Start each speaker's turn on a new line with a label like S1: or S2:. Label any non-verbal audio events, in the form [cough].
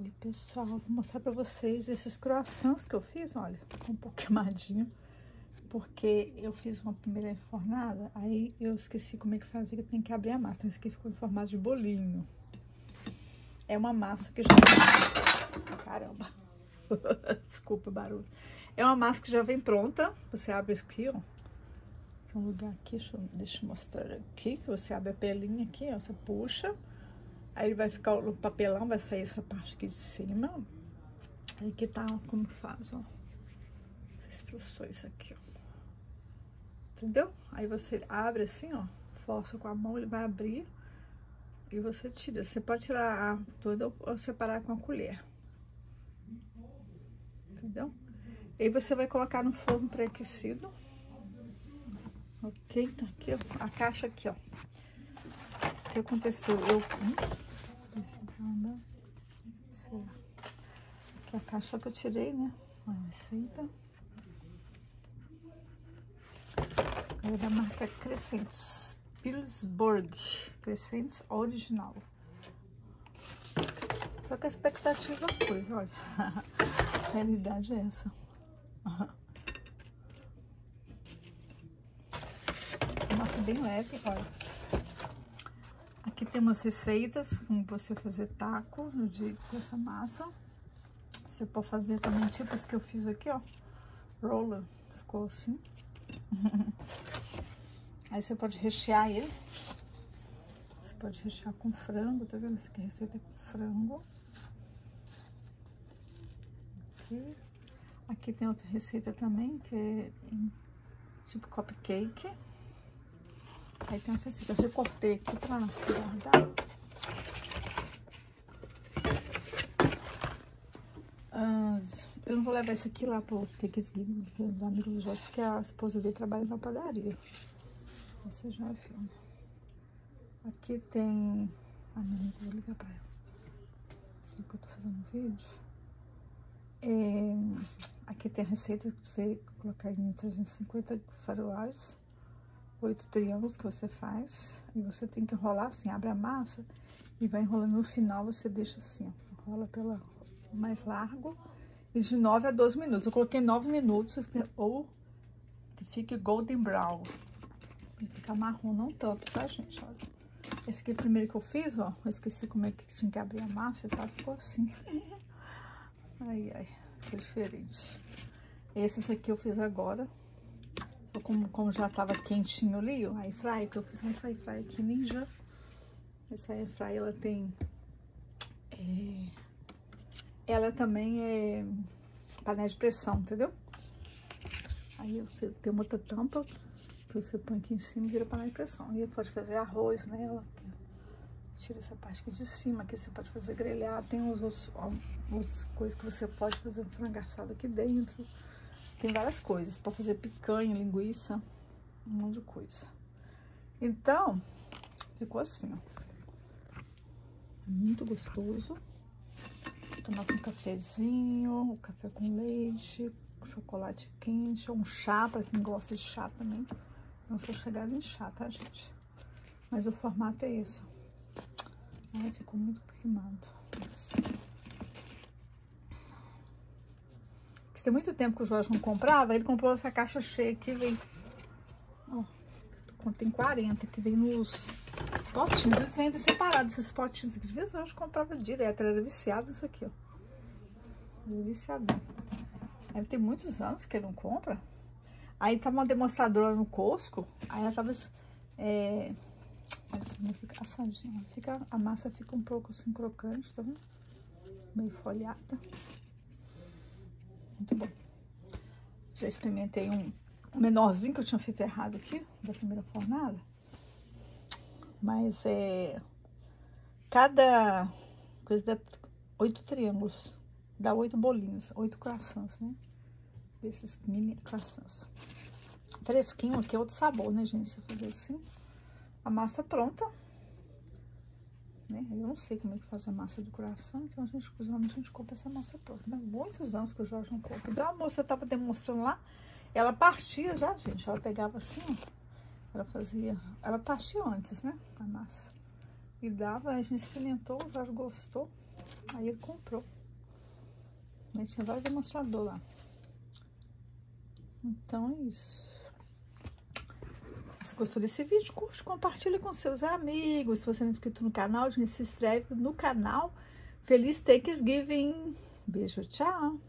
S1: Oi, pessoal, vou mostrar pra vocês esses croissants que eu fiz, olha, um pouco queimadinho, [laughs] porque eu fiz uma primeira enfornada, aí eu esqueci como é que fazia, tem que abrir a massa, então esse aqui ficou em formato de bolinho. É uma massa que já... Caramba! [laughs] Desculpa o barulho. É uma massa que já vem pronta, você abre aqui, ó, tem um lugar aqui, deixa eu, deixa eu mostrar aqui, que você abre a pelinha aqui, ó, você puxa... Aí vai ficar o papelão, vai sair essa parte aqui de cima. Aí que tá como faz, ó. As instruções aqui, ó. Entendeu? Aí você abre assim, ó. Força com a mão, ele vai abrir. E você tira. Você pode tirar toda ou separar com a colher. Entendeu? Aí você vai colocar no forno pré-aquecido. Ok? Tá aqui, ó. A caixa aqui, ó que aconteceu? Eu. Hum? Aqui a caixa que eu tirei, né? A receita. É da marca Crescentes. Pillsburg. Crescentes original. Só que a expectativa é coisa, olha. [laughs] a realidade é essa. Nossa, bem leve, olha. Aqui temos receitas, como você fazer taco de, com essa massa. Você pode fazer também tipo as que eu fiz aqui, ó. Roller, ficou assim. [laughs] Aí você pode rechear ele. Você pode rechear com frango, tá vendo? Essa aqui é receita com frango. Aqui. Aqui tem outra receita também, que é tipo cupcake. Aí tem essa receita. Eu recortei aqui pra guardar. Ah, eu não vou levar isso aqui lá pro Thanksgiving do amigo do Jorge, porque a esposa dele trabalha na padaria. Esse já é filme. Aqui tem... a minha vou ligar pra ela. Que eu tô fazendo vídeo. É... Aqui tem a receita que você colocar em 350 faroais oito triângulos que você faz. E você tem que enrolar assim, abre a massa e vai enrolando. No final você deixa assim, ó, enrola pela mais largo. E de 9 a 12 minutos. Eu coloquei 9 minutos, ou que fique golden brown. Pra ficar marrom, não tanto, tá, gente? Olha. Esse aqui é primeiro que eu fiz, ó. Eu esqueci como é que tinha que abrir a massa e tá, ficou assim. [laughs] ai, ai, ficou diferente. Esses aqui eu fiz agora como, como já tava quentinho ali, o air que eu fiz nessa air fry aqui Ninja. Essa air ela tem... É, ela também é panela de pressão, entendeu? Aí você tem uma outra tampa que você põe aqui em cima e vira panela de pressão. E pode fazer arroz nela. Tira essa parte aqui de cima, que você pode fazer grelhado. Tem os outras coisas que você pode fazer um frango assado aqui dentro. Tem várias coisas, para fazer picanha, linguiça, um monte de coisa. Então, ficou assim, ó. Muito gostoso. Tomar com um cafezinho, um café com leite, chocolate quente, um chá, para quem gosta de chá também. Não sou chegada em chá, tá, gente? Mas o formato é esse. Ai, ficou muito queimado. Nossa. Tem muito tempo que o Jorge não comprava, ele comprou essa caixa cheia que vem... Ó, tem 40, que vem nos potinhos. Eles vendem separados, esses potinhos aqui. De vez em quando comprava direto, era viciado isso aqui, ó. Ele é viciadão. Ele tem muitos anos que ele não compra. Aí tava uma demonstradora no Costco, aí ela tava... É, fica assadinha. Fica, a massa fica um pouco assim crocante, tá vendo? Meio folhada. Muito bom. Já experimentei um menorzinho que eu tinha feito errado aqui, da primeira fornada. Mas é... Cada coisa dá oito triângulos. Dá oito bolinhos, oito croissants, né? Esses mini croissants. Fresquinho aqui é outro sabor, né, gente? Se fazer assim. A massa pronta né? Eu não sei como é que faz a massa do coração, então a gente, geralmente a gente compra essa massa pronta. Mas muitos anos que o Jorge não compra. Então a moça tava demonstrando lá, ela partia já, gente. Ela pegava assim, ela fazia, ela partia antes, né? A massa. E dava, a gente experimentou, o Jorge gostou. Aí ele comprou. Ele tinha vários demonstradores lá. Então é isso. Se gostou desse vídeo, curte, compartilha com seus amigos. Se você não é inscrito no canal, gente, se inscreve no canal. Feliz Thanksgiving. Beijo, tchau.